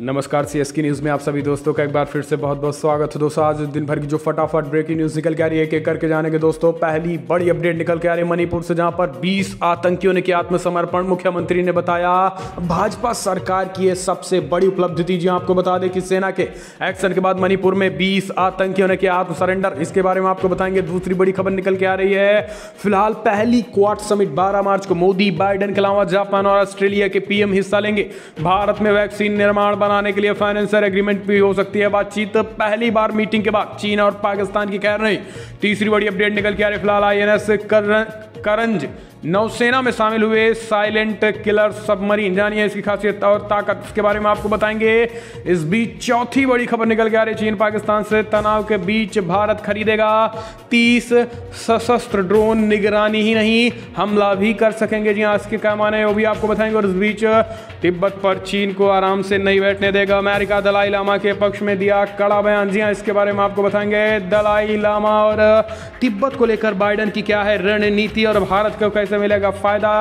नमस्कार C S की news में आप सभी दोस्तों का एक बार फिर से बहुत बहुत स्वागत है। दोस्तों, आज दिन भर की जो फटाफट ब्रेकिंग न्यूज़ निकल के आ रही है एक एक करके जाने के दोस्तों, पहली बड़ी अपडेट निकल के आ रही है मणिपुर से, जहाँ पर 20 आतंकियों ने किया आत्मसमर्पण। मुख्यमंत्री ने बताया, भाजपा सरकार की ये सबसे बड़ी उपलब्धि थी। जी आपको बता दें कि सेना के एक्शन के बाद मणिपुर में बीस आतंकियों ने किया आत्म सरेंडर इसके बारे में आपको बताएँगे, दूसरी बड़ी खबर निकल के आ रही है, फ़िलहाल पहली क्वाड समिट बारह मार्च को, मोदी बाइडन के अलावा जापान और ऑस्ट्रेलिया के पीएम हिस्सा लेंगे। भारत में वैक्सीन निर्माण बनाने के लिए फाइनेंशियल एग्रीमेंट भी हो सकती है। बातचीत पहली बार मीटिंग के बाद चीन और पाकिस्तान की कह रही तीसरी बड़ी अपडेट निकल के आ रही फ़िलहाल आई एन एस करंज। नौसेना में शामिल हुए साइलेंट किलर सबमरीन, जानिए इसकी खासियत और ताकत, इसके बारे में आपको बताएँगे। इस बीच चौथी बड़ी खबर निकल के आ रही चीन पाकिस्तान से तनाव के बीच भारत खरीदेगा 30 सशस्त्र ड्रोन, निगरानी ही नहीं, हमला भी कर सकेंगे। जी हाँ इसके क्या माने वो भी आपको बताएँगे और इस बीच तिब्बत पर चीन को आराम से नहीं बैठने देगा। अमेरिका दलाई लामा के पक्ष में दिया कड़ा बयान। जी हाँ इसके बारे में आपको बताएँगे। दलाई लामा और तिब्बत को लेकर बाइडन की क्या है रणनीति और भारत को कैसे मिलेगा फ़ायदा।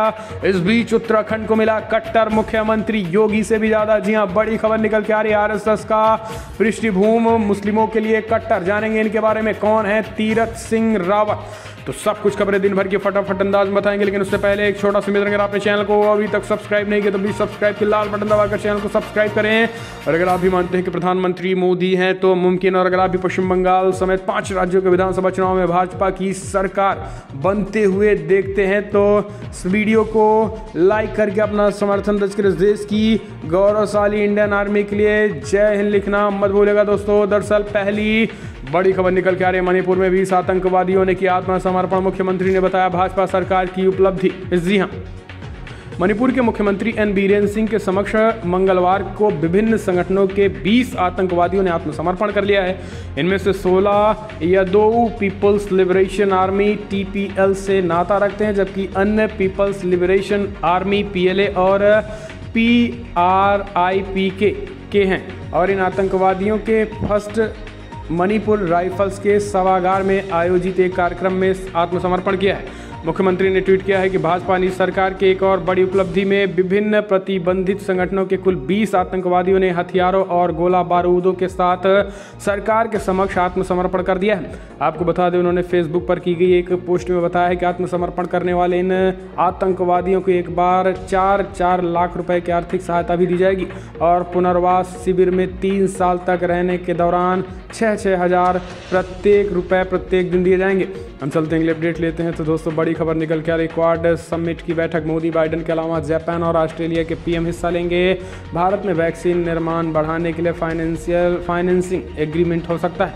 इस बीच उत्तराखंड को मिला कट्टर। मुख्यमंत्री योगी से भी ज़्यादा जी हाँ बड़ी खबर निकल के आ रही है आरएसएस का। पृष्ठभूम मुस्लिमों के लिए कट्टर। जानेंगे इनके बारे में कौन है तीरथ सिंह रावत। तो सब कुछ खबरें दिन भर की फटाफट अंदाज बताएँगे, लेकिन उससे पहले एक छोटा सा मित्र अगर आपने चैनल को अभी तक सब्सक्राइब नहीं किया तो प्लीज़ सब्सक्राइब के लाल बटन दबाकर चैनल को सब्सक्राइब करें। और अगर आप भी मानते हैं कि प्रधानमंत्री मोदी हैं तो मुमकिन और अगर आप भी पश्चिम बंगाल समेत पाँच राज्यों के विधानसभा चुनाव में भाजपा की सरकार बनते हुए देखते हैं तो इस वीडियो को लाइक करके अपना समर्थन दर्ज कर। देश की गौरवशाली इंडियन आर्मी के लिए जय हिंद लिखना मत भूलेगा दोस्तों। दरअसल पहली बड़ी खबर निकल के आ रही है। मणिपुर में बीस आतंकवादियों ने किया आत्मसमर्पण। मुख्यमंत्री ने बताया, भाजपा सरकार की उपलब्धि। जी हाँ। मणिपुर के मुख्यमंत्री एन बीरेन सिंह के समक्ष मंगलवार को विभिन्न संगठनों के 20 आतंकवादियों ने आत्मसमर्पण कर लिया है। इनमें से 16 यदोऊ पीपल्स लिबरेशन आर्मी, टीपीएल से नाता रखते हैं, जबकि अन्य पीपल्स लिबरेशन आर्मी, पीएलए और पीआरआईपी के के हैं। और इन आतंकवादियों के फ़र्स्ट मणिपुर राइफल्स के सभागार में आयोजित एक कार्यक्रम में आत्मसमर्पण किया है। मुख्यमंत्री ने ट्वीट किया है कि भाजपा ने सरकार की एक और बड़ी उपलब्धि में विभिन्न प्रतिबंधित संगठनों के कुल 20 आतंकवादियों ने हथियारों और गोला बारूदों के साथ सरकार के समक्ष आत्मसमर्पण कर दिया है। आपको बता दें, उन्होंने फेसबुक पर की गई एक पोस्ट में बताया है कि आत्मसमर्पण करने वाले इन आतंकवादियों को एक बार चार चार लाख रुपए की आर्थिक सहायता भी दी जाएगी और पुनर्वास शिविर में तीन साल तक रहने के दौरान छः छः हज़ार प्रत्येक रुपए प्रत्येक दिन दिए जाएँगे। हम चलते हैं अपडेट लेते हैं। तो दोस्तों, बड़ी खबर निकल के आ रही क्वाड समिट की बैठक, मोदी बाइडन के अलावा जापान और ऑस्ट्रेलिया के पीएम हिस्सा लेंगे। भारत में वैक्सीन निर्माण बढ़ाने के लिए फाइनेंशियल, फाइनेंसिंग एग्रीमेंट हो सकता है।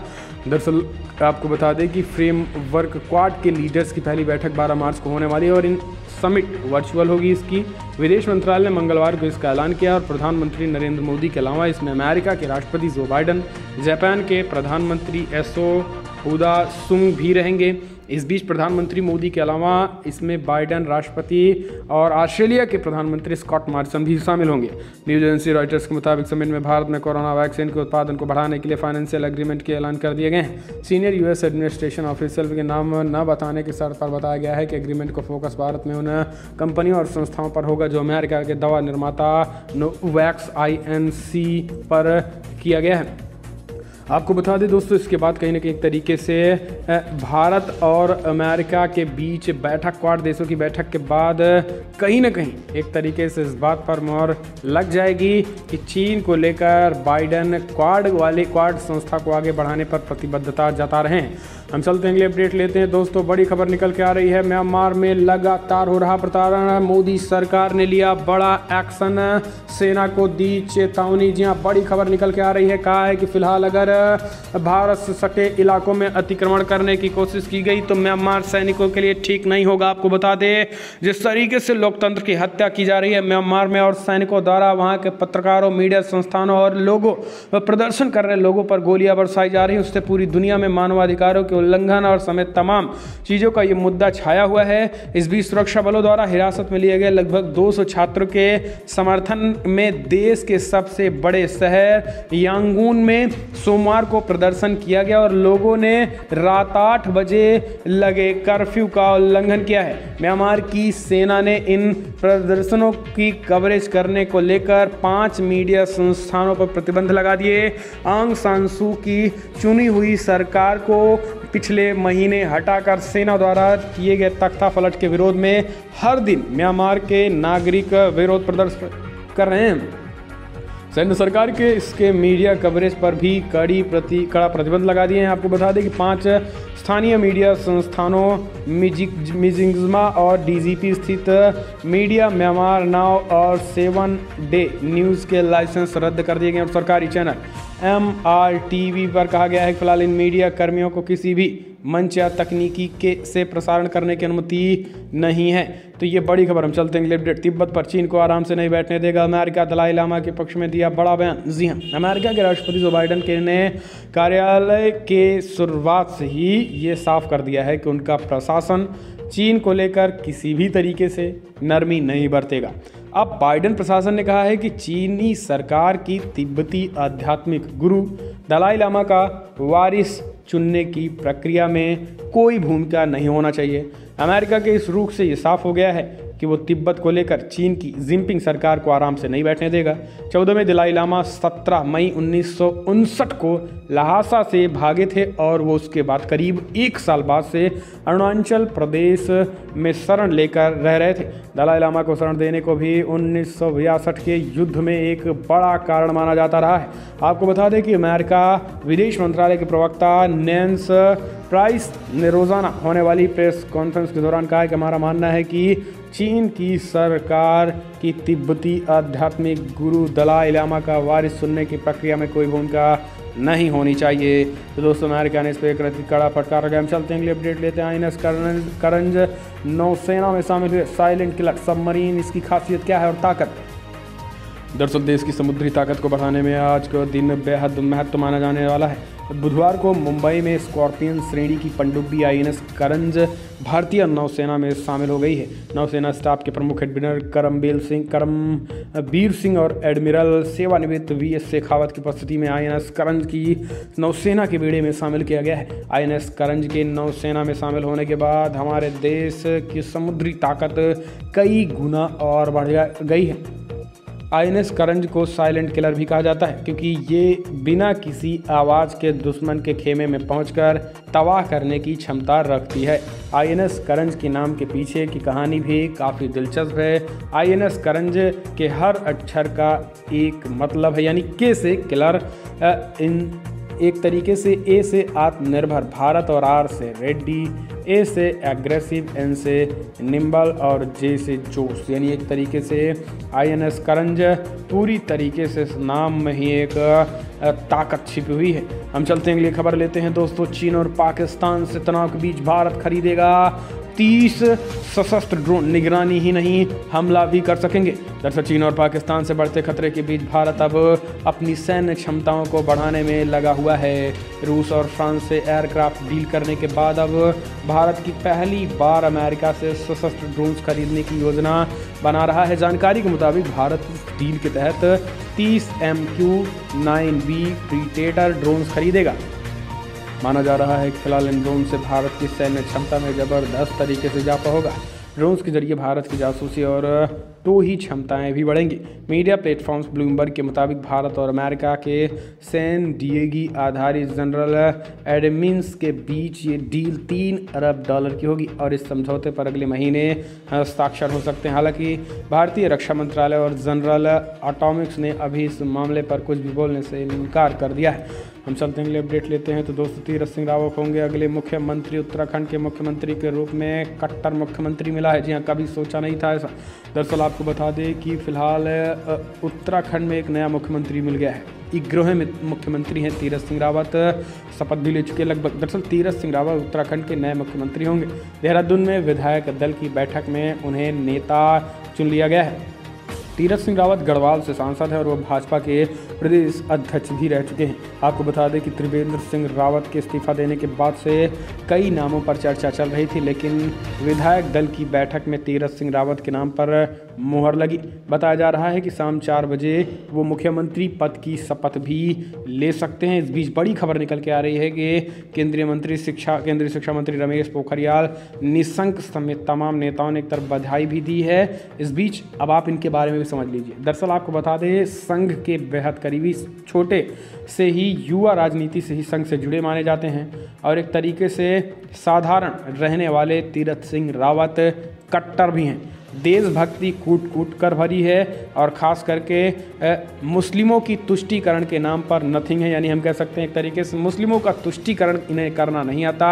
दरअसल, आपको बता दें कि फ्रेम वर्क क्वाड के लीडर्स की पहली बैठक 12 मार्च को होने वाली है और इन समिट वर्चुअल होगी इसकी। विदेश मंत्रालय ने मंगलवार को इसका ऐलान किया और प्रधानमंत्री नरेंद्र मोदी के अलावा इसमें अमेरिका के राष्ट्रपति जो बाइडन, जापान के प्रधानमंत्री एसो हुदा सुंग भी रहेंगे। इस बीच प्रधानमंत्री मोदी के अलावा इसमें बाइडन राष्ट्रपति और ऑस्ट्रेलिया के प्रधानमंत्री स्कॉट मार्सन भी शामिल होंगे। न्यूज़ एजेंसी रॉयटर्स के मुताबिक समिट में भारत में कोरोना वैक्सीन के उत्पादन को बढ़ाने के लिए फाइनेंशियल एग्रीमेंट के ऐलान कर दिए गए हैं। सीनियर यूएस एडमिनिस्ट्रेशन ऑफिसर के नाम न बताने के शर्त पर बताया गया है कि एग्रीमेंट को फोकस भारत में उन कंपनियों और संस्थाओं पर होगा जो अमेरिका के दवा निर्माता नोवैक्स आई पर किया गया है। आपको बता दें दोस्तों, इसके बाद कहीं ना कहीं एक तरीके से भारत और अमेरिका के बीच बैठक, क्वाड देशों की बैठक के बाद कहीं ना कहीं एक तरीके से इस बात पर मोहर लग जाएगी कि चीन को लेकर बाइडन क्वाड वाले क्वाड संस्था को आगे बढ़ाने पर प्रतिबद्धता जता रहे हैं। हम चलते हैं, अगले अपडेट लेते हैं। दोस्तों, बड़ी खबर निकल के आ रही है। म्यांमार में लगातार हो रहा प्रताड़ना। मोदी सरकार ने लिया बड़ा एक्शन। सेना को दी चेतावनी। जी बड़ी खबर निकल के आ रही है। कहा है कि फ़िलहाल अगर भारत सटे इलाकों में अतिक्रमण करने की कोशिश की गई तो म्यांमार सैनिकों के लिए ठीक नहीं होगा। आपको बता दें, जिस तरीके से लोकतंत्र की हत्या की जा रही है, म्यांमार में और सैनिकों द्वारा वहाँ के पत्रकारों, मीडिया संस्थानों और लोगों प्रदर्शन कर रहे लोगों पर गोलियाँ बरसाई जा रही है। उससे पूरी दुनिया में मानवाधिकारों के उल्लंघन और समेत तमाम चीज़ों का ये मुद्दा छाया हुआ है। इस बीच सुरक्षा बलों द्वारा हिरासत में लिए गए लगभग 200 छात्रों के समर्थन में देश के सबसे बड़े शहर यांगून में सोमवार को प्रदर्शन किया गया और लोगों ने रात आठ बजे लगे कर्फ्यू का उल्लंघन किया है। म्यांमार की सेना ने इन प्रदर्शनों की कवरेज करने को लेकर पाँच मीडिया संस्थानों पर प्रतिबंध लगा दिए। आंग सांसू की चुनी हुई सरकार को पिछले महीने हटाकर सेना द्वारा किए गए तख्ता फलट के विरोध में हर दिन म्यांमार के नागरिक विरोध प्रदर्शन कर रहे हैं। सैन्य सरकार के इसके मीडिया कवरेज पर भी कड़ी प्रति, कड़ा प्रतिबंध लगा दिए हैं। आपको बता दें कि पाँच स्थानीय मीडिया संस्थानों मिजिंगमा और डीजीपी स्थित मीडिया म्यांमार नाव और सेवन डे न्यूज़ के लाइसेंस रद्द कर दिए गए और सरकारी channel M R T V पर कहा गया है कि फ़िलहाल इन मीडिया कर्मियों को किसी भी मंच या तकनीकी के से प्रसारण करने की अनुमति नहीं है। तो ये बड़ी खबर, हम चलते हैं अपडेट तिब्बत पर चीन को आराम से नहीं बैठने देगा अमेरिका। दलाई लामा के पक्ष में दिया बड़ा बयान। जी हाँ अमेरिका के राष्ट्रपति जो बाइडन के ने कार्यालय के शुरुआत से ही ये साफ़ कर दिया है कि उनका प्रशासन चीन को लेकर किसी भी तरीके से नरमी नहीं बरतेगा। अब बाइडन प्रशासन ने कहा है कि चीनी सरकार की तिब्बती आध्यात्मिक गुरु दलाई लामा का वारिस चुनने की प्रक्रिया में कोई भूमिका नहीं होना चाहिए। अमेरिका के इस रूख से ये साफ़ हो गया है कि वो तिब्बत को लेकर चीन की जिनपिंग सरकार को आराम से नहीं बैठने देगा। चौदहवें दिलाई लामा 17 मई उन्नीस को लहासा से भागे थे और वो उसके बाद करीब एक साल बाद से अरुणाचल प्रदेश में शरण लेकर रह रहे थे। दलाई लामा को शरण देने को भी उन्नीस के युद्ध में एक बड़ा कारण माना जाता रहा है। आपको बता दें कि अमेरिका विदेश मंत्रालय के प्रवक्ता नैन्स प्राइस ने रोज़ाना होने वाली प्रेस कॉन्फ्रेंस के दौरान कहा है कि हमारा मानना है कि चीन की सरकार की तिब्बती आध्यात्मिक गुरु दलाई लामा का वारिस सुनने की प्रक्रिया में कोई भूमिका नहीं होनी चाहिए। तो दोस्तों अमेरिका ने इस पर कड़ा फटकार रखा हम चलते हैं। अगले अपडेट लेते हैं आई करंज करंज नौसेना में शामिल हुए साइलेंट किलर सबमरीन। इसकी खासियत क्या है और ताकत? दरअसल देश की समुद्री ताकत को बढ़ाने में आज का दिन बेहद महत्व माना जाने वाला है। बुधवार को मुंबई में स्कॉर्पियन श्रेणी की पनडुब्बी आईएनएस करंज भारतीय नौसेना में शामिल हो गई है। नौसेना स्टाफ के प्रमुख एडमिरल करमबीर सिंह करम बीर सिंह और एडमिरल सेवानिवृत्त वी एस शेखावत की उपस्थिति में आईएनएस करंज की नौसेना के बेड़े में शामिल किया गया है। आईएनएस करंज के नौसेना में शामिल होने के बाद हमारे देश की समुद्री ताकत कई गुना और बढ़ गई है। आईएनएस करंज को साइलेंट किलर भी कहा जाता है, क्योंकि ये बिना किसी आवाज़ के दुश्मन के खेमे में पहुंचकर तबाह करने की क्षमता रखती है। आईएनएस करंज के नाम के पीछे की कहानी भी काफ़ी दिलचस्प है। आईएनएस करंज के हर अक्षर का एक मतलब है, यानी के से किलर इन एक तरीके से ए से आत्मनिर्भर भारत और आर से रेड्डी ए से एग्रेसिव एन से निम्बल और जे से जोश। यानी एक तरीके से आई एन एस करंज पूरी तरीके से इस नाम में ही एक ताकत छिपी हुई है। हम चलते हैं, अगली खबर लेते हैं दोस्तों, चीन और पाकिस्तान से तनाव के बीच भारत खरीदेगा तीस सशस्त्र ड्रोन निगरानी ही नहीं, हमला भी कर सकेंगे। दरअसल चीन और पाकिस्तान से बढ़ते खतरे के बीच भारत अब अपनी सैन्य क्षमताओं को बढ़ाने में लगा हुआ है। रूस और फ्रांस से एयरक्राफ्ट डील करने के बाद अब भारत की पहली बार अमेरिका से सशस्त्र ड्रोन खरीदने की योजना बना रहा है। जानकारी के मुताबिक भारत डील के तहत 30 M Q nine B predator drone खरीदेगा। माना जा रहा है कि फ़िलहाल इन ड्रोन से भारत की सैन्य क्षमता में ज़बरदस्त तरीके से इजाफा होगा। ड्रोन्स के ज़रिए भारत की जासूसी और तो ही क्षमताएँ भी बढ़ेंगी। मीडिया प्लेटफॉर्म्स ब्लूमबर्ग के मुताबिक भारत और अमेरिका के सैन डिएगी आधारित जनरल एडमिन्स के बीच ये डील तीन अरब डॉलर की होगी और इस समझौते पर अगले महीने हस्ताक्षर हो सकते हैं। हालाँकि भारतीय रक्षा मंत्रालय और जनरल ऑटोमिक्स ने अभी इस मामले पर कुछ भी बोलने से इनकार कर दिया है। हम हैं अगले अपडेट लेते हैं तो दोस्तों तीरथ सिंह रावत होंगे अगले मुख्यमंत्री उत्तराखंड के मुख्यमंत्री के रूप में। कट्टर मुख्यमंत्री मिला है। जी हाँ कभी सोचा नहीं था ऐसा। दरअसल आपको बता दें कि फ़िलहाल उत्तराखंड में एक नया मुख्यमंत्री मिल गया है। इग्रोह में मुख्यमंत्री हैं तीरथ सिंह रावत। शपथ भी ले चुके लगभग। दरअसल तीरथ सिंह रावत उत्तराखंड के नए मुख्यमंत्री होंगे। देहरादून में विधायक दल की बैठक में उन्हें नेता चुन लिया गया है। तीरथ सिंह रावत गढ़वाल से सांसद हैं और वो भाजपा के प्रदेश अध्यक्ष भी रह चुके हैं। आपको बता दें कि त्रिवेंद्र सिंह रावत के इस्तीफा देने के बाद से कई नामों पर चर्चा चल रही थी, लेकिन विधायक दल की बैठक में तीरथ सिंह रावत के नाम पर मुहर लगी। बताया जा रहा है कि शाम चार बजे वो मुख्यमंत्री पद की शपथ भी ले सकते हैं। इस बीच बड़ी खबर निकल के आ रही है कि केंद्रीय मंत्री शिक्षा, केंद्रीय शिक्षा मंत्री रमेश पोखरियाल निशंक समेत तमाम नेताओं ने एक तरफ़ बधाई भी दी है। इस बीच अब आप इनके बारे में भी समझ लीजिए। दरअसल आपको बता दें, संघ के बेहद करीबी, छोटे से ही युवा राजनीति से ही संघ से जुड़े माने जाते हैं और एक तरीके से साधारण रहने वाले तीरथ सिंह रावत कट्टर भी हैं। देशभक्ति कूट कूट कर भरी है और ख़ास करके मुस्लिमों की तुष्टिकरण के नाम पर नथिंग है, यानी हम कह सकते हैं एक तरीके से मुस्लिमों का तुष्टिकरण इन्हें करना नहीं आता।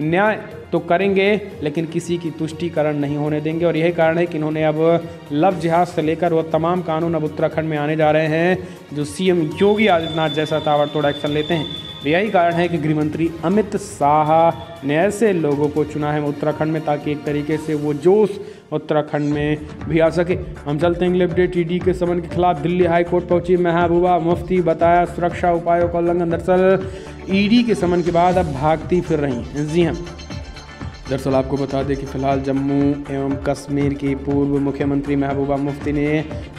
न्याय तो करेंगे, लेकिन किसी की तुष्टिकरण नहीं होने देंगे और यही कारण है कि इन्होंने अब लव जिहाज से लेकर वह तमाम कानून अब उत्तराखंड में आने जा रहे हैं, जो सीएम योगी आदित्यनाथ जैसा ताबड़तोड़ एक्शन लेते हैं। यही कारण है कि गृहमंत्री अमित शाह ने ऐसे लोगों को चुना है उत्तराखंड में ताकि एक तरीके से वो जोश उत्तराखंड में भी आ सके। हम चलते हैं अपडेट ईडी के समन के खिलाफ। दिल्ली हाई कोर्ट पहुँची महबूबा मुफ्ती, बताया सुरक्षा उपायों का उल्लंघन। दरअसल ईडी के समन के बाद अब भागती फिर रही। हैं जी हाँ। दरअसल आपको बता दें कि फ़िलहाल जम्मू एवं कश्मीर की पूर्व मुख्यमंत्री महबूबा मुफ्ती ने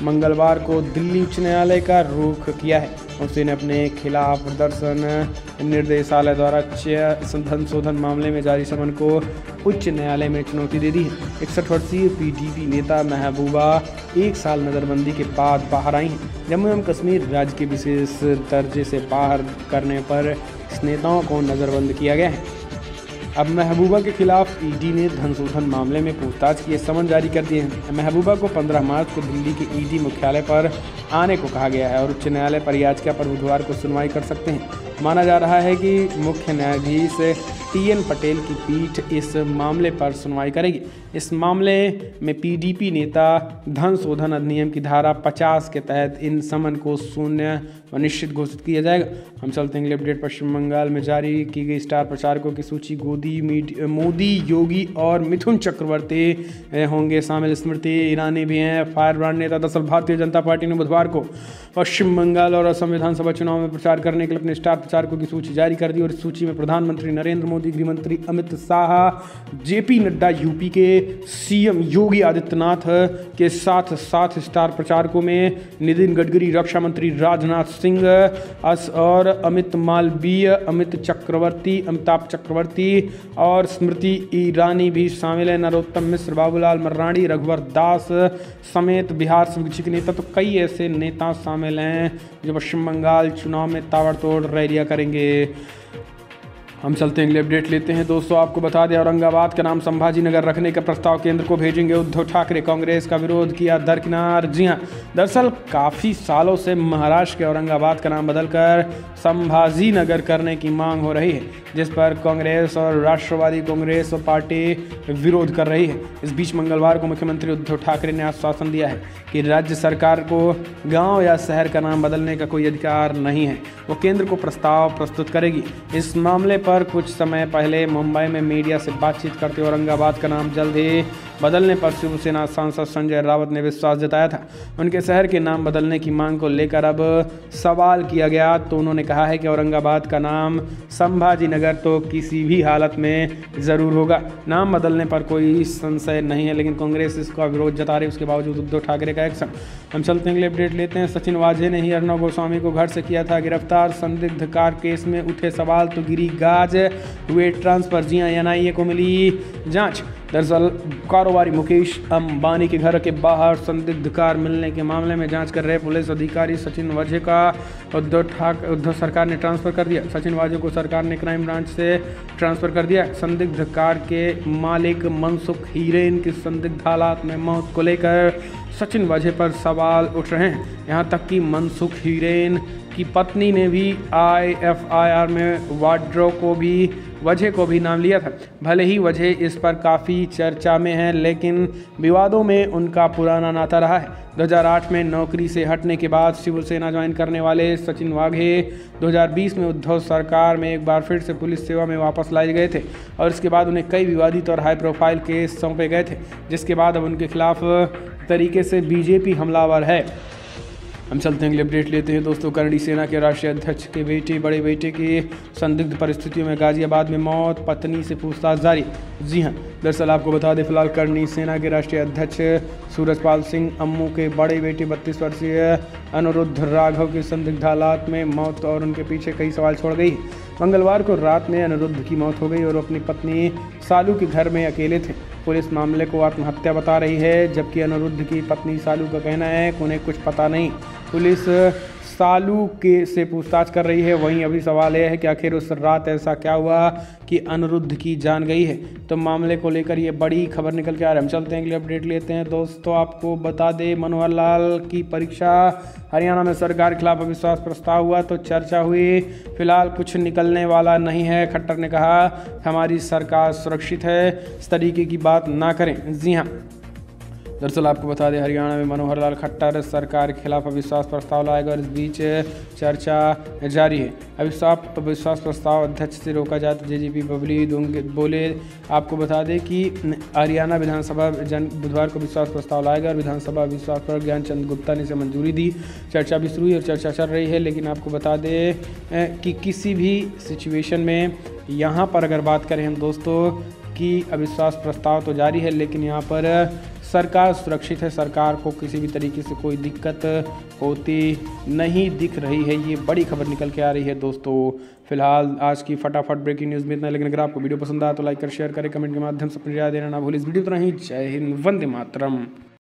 मंगलवार को दिल्ली उच्च न्यायालय का रुख किया है। मुफ्ती ने अपने खिलाफ दर्शन निर्देशालय द्वारा धन शोधन मामले में जारी समन को उच्च न्यायालय में चुनौती दे दी है। इकसठ वर्षीय पीडीपी नेता महबूबा एक साल नज़रबंदी के बाद बाहर आई हैं। जम्मू एवं कश्मीर राज्य के विशेष दर्जे से बाहर करने पर इस नेताओं को नज़रबंद किया गया है। अब महबूबा के खिलाफ ईडी ने धनशोधन मामले में पूछताछ किए समन जारी कर दिए हैं। महबूबा को 15 मार्च को दिल्ली के ईडी मुख्यालय पर आने को कहा गया है और उच्च न्यायालय पर याचिका पर बुधवार को सुनवाई कर सकते हैं। माना जा रहा है कि मुख्य न्यायाधीश टी एन पटेल की पीठ इस मामले पर सुनवाई करेगी। इस मामले में पीडीपी नेता धन शोधन अधिनियम की धारा 50 के तहत इन समन को शून्य व निश्चित घोषित किया जाएगा। हम चलते हैं अपडेट। पश्चिम बंगाल में जारी की गई स्टार प्रचारकों की सूची, गोदी मोदी, योगी और मिथुन चक्रवर्ती होंगे शामिल। स्मृति ईरानी भी हैं। फायर ब्रांड नेता दरअसल भारतीय जनता पार्टी ने बुधवार को पश्चिम बंगाल और असम विधानसभा चुनाव में प्रचार करने के लिए अपने स्टार प्रचारकों की सूची जारी कर दी और इस सूची में प्रधानमंत्री नरेंद्र मोदी गृह मंत्री अमित शाह जेपी नड्डा यूपी के सीएम योगी आदित्यनाथ के साथ साथ स्टार प्रचारकों में नितिन गडकरी, रक्षा मंत्री राजनाथ सिंह, अस और अमित मालवीय, अमित चक्रवर्ती, अमिताभ चक्रवर्ती और स्मृति ईरानी भी शामिल है। नरोत्तम मिश्र, बाबूलाल मर्राणी रघुवर दास समेत बिहार से नेता तो कई ऐसे नेता शामिल हैं जो पश्चिम बंगाल चुनाव में ताबड़तोड़ रैलियाँ करेंगे। हम चलते हैं, अगले अपडेट लेते हैं। दोस्तों, आपको बता दें, औरंगाबाद का नाम संभाजी नगर रखने का प्रस्ताव केंद्र को भेजेंगे उद्धव ठाकरे। कांग्रेस का विरोध किया दरकिनार जी हाँ दरअसल, काफ़ी सालों से महाराष्ट्र के औरंगाबाद का नाम बदलकर संभाजी नगर करने की मांग हो रही है, जिस पर कांग्रेस और राष्ट्रवादी कांग्रेस और पार्टी विरोध कर रही है। इस बीच मंगलवार को मुख्यमंत्री उद्धव ठाकरे ने आश्वासन दिया है कि राज्य सरकार को गाँव या शहर का नाम बदलने का कोई अधिकार नहीं है। वो केंद्र को प्रस्ताव प्रस्तुत करेगी। इस मामले पर कुछ समय पहले मुंबई में मीडिया से बातचीत करते औरंगाबाद का नाम जल्द ही बदलने पर शिवसेना सांसद संजय रावत ने विश्वास जताया था। उनके शहर के नाम बदलने की मांग को लेकर अब सवाल किया गया तो उन्होंने कहा है कि औरंगाबाद का नाम संभाजी नगर तो किसी भी हालत में ज़रूर होगा। नाम बदलने पर कोई संशय नहीं है, लेकिन कांग्रेस इसका विरोध जता रही उसके बावजूद उद्धव ठाकरे का एक्शन। हम चलते हैं, अगले अपडेट लेते हैं। सचिन वाजे ने ही अर्णव गोस्वामी को घर से किया था गिरफ़्तार। संदिग्ध कार केस में उठे सवाल तो गिरी गाज। हुए ट्रांसफ़र, जी एनआईए को मिली जाँच। दरअसल, कारोबारी मुकेश अंबानी के घर के बाहर संदिग्ध कार मिलने के मामले में जाँच कर रहे पुलिस अधिकारी सचिन वाजे का उद्धव ठाक, उद्धव सरकार ने ट्रांसफ़र कर दिया। सचिन वाजे को सरकार ने क्राइम ब्रांच से ट्रांसफ़र कर दिया। संदिग्ध कार के मालिक मनसुख हीरेन की संदिग्ध हालात में मौत को लेकर सचिन वाजे पर सवाल उठ रहे हैं। यहाँ तक कि मनसुख हीरेन की पत्नी ने भी आईएफआईआर में वाड्रो को भी वजह को भी नाम लिया था। भले ही वजह इस पर काफ़ी चर्चा में है, लेकिन विवादों में उनका पुराना नाता रहा है। 2008 में नौकरी से हटने के बाद शिवसेना ज्वाइन करने वाले सचिन वाघे 2020 में उद्धव सरकार में एक बार फिर से पुलिस सेवा में वापस लाए गए थे और इसके बाद उन्हें कई विवादित और हाई प्रोफ़ाइल केस सौंपे गए थे, जिसके बाद अब उनके खिलाफ तरीके से बीजेपी हमलावर है। हम चलते हैं अपडेट लेते हैं दोस्तों करणी सेना के राष्ट्रीय अध्यक्ष के बेटे, बड़े बेटे के संदिग्ध परिस्थितियों में गाजियाबाद में मौत, पत्नी से पूछताछ जारी। जी हाँ, दरअसल आपको बता दें, फ़िलहाल करणी सेना के राष्ट्रीय अध्यक्ष सूरजपाल सिंह, अम्मू के बड़े बेटे, बत्तीस वर्षीय अनुरुद्ध राघव के संदिग्ध हालात में मौत और उनके पीछे कई सवाल छोड़ गई। मंगलवार को रात में अनिरुद्ध की मौत हो गई और अपनी पत्नी सालू के घर में अकेले थे। पुलिस मामले को आत्महत्या बता रही है, जबकि अनिरुद्ध की पत्नी सालू का कहना है कि उन्हें कुछ पता नहीं। पुलिस सालू के से पूछताछ कर रही है। वहीं अभी सवाल यह है कि आखिर उस रात ऐसा क्या हुआ कि अनिरुद्ध की जान गई है? तो मामले को लेकर ये बड़ी खबर निकल के आ रही है। हम चलते हैं, अगले अपडेट लेते हैं। दोस्तों, आपको बता दें मनोहर लाल की परीक्षा हरियाणा में सरकार के खिलाफ अविश्वास प्रस्ताव हुआ तो चर्चा हुई। फ़िलहाल कुछ निकलने वाला नहीं है। खट्टर ने कहा, हमारी सरकार सुरक्षित है, इस तरीके की बात ना करें। जी हाँ। दरअसल आपको बता दें, हरियाणा में मनोहर लाल खट्टर सरकार के खिलाफ अविश्वास प्रस्ताव लाएगा और इस बीच चर्चा जारी है। अविश्वास अविश्वास प्रस्ताव अध्यक्ष से रोका जाए तो जेजीपी बबली बोले, आपको बता दें कि हरियाणा विधानसभा जन, बुधवार को विश्वास प्रस्ताव लाएगा और विधानसभा अविश्वास पर ज्ञानचंद गुप्ता ने इसे मंजूरी दी। चर्चा भी शुरू हुई और चर्चा चल रही है, लेकिन आपको बता दें कि किसी भी सिचुएशन में यहाँ पर अगर बात करें हम दोस्तों, कि अविश्वास प्रस्ताव तो जारी है, लेकिन यहाँ पर सरकार सुरक्षित है, सरकार को किसी भी तरीके से कोई दिक्कत होती नहीं दिख रही है। ये बड़ी खबर निकल के आ रही है दोस्तों। फ़िलहाल आज की फटाफट ब्रेकिंग न्यूज़ में इतना, लेकिन अगर आपको वीडियो पसंद आया तो लाइक कर शेयर करें कमेंट के माध्यम से अपनी राय देना ना भूल। इस वीडियो तो नहीं जय हिंद, वंदे मातरम।